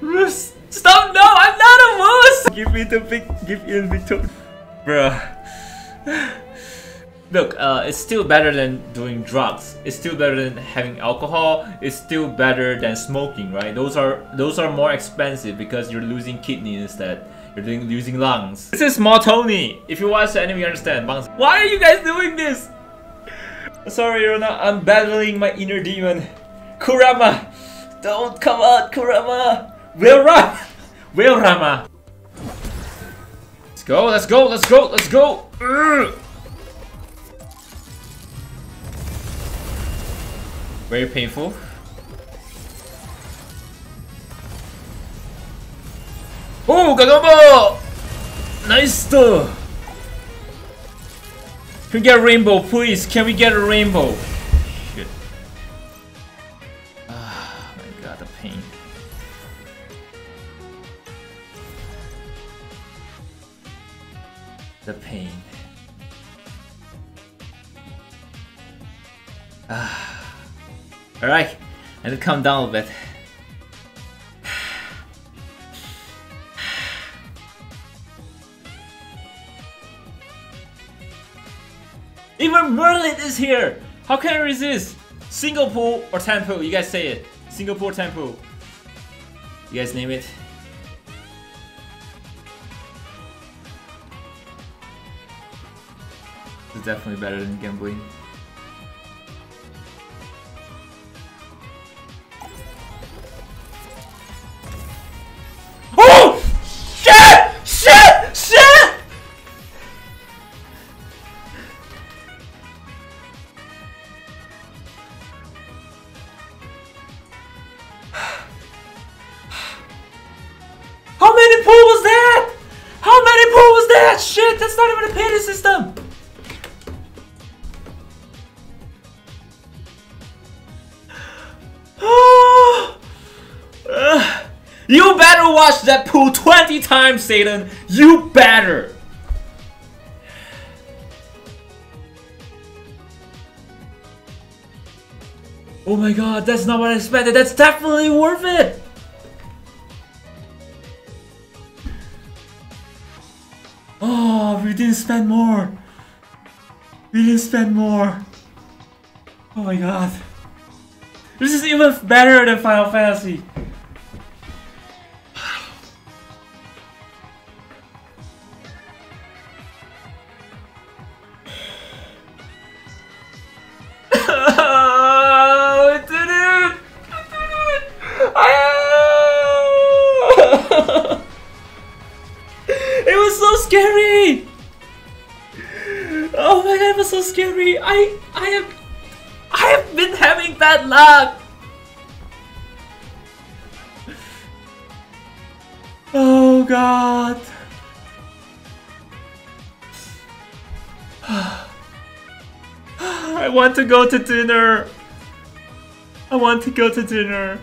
Moose! Stop! No, I'm not a moose! Give me the big, give me the toad. Bruh. Look, uh, it's still better than doing drugs. It's still better than having alcohol. It's still better than smoking, right? Those are those are more expensive because you're losing kidney instead. You're doing, losing lungs. This is small Tony. If you watch the anime, you understand. Why are you guys doing this? Sorry, Rona. I'm battling my inner demon. Kurama! Don't come out, Kurama! Will Rama! Will Rama! Let's go, let's go, let's go, let's go! Very painful. Oh, Kagama! Nice! though! Can we get a rainbow, please? Can we get a rainbow? Shit. Ah, my god, the pain. The pain. Ah. Alright, I need to calm down a bit. Even Merlin is here! How can I resist? Single pool or temple? You guys say it. Or temple? You guys name it. Is definitely better than gambling. Oh! Shit! Shit! Shit! How many pool was that? How many pool was that? Shit, that's not even a pity system. You better watch that pool 20 times, Satan. You better. Oh my god, that's not what I expected. That's definitely worth it. Oh, we didn't spend more. We didn't spend more. Oh my god. This is even better than Final Fantasy. It was so scary! Oh my god, it was so scary! I I have I have been having bad luck! Oh god! I want to go to dinner! I want to go to dinner!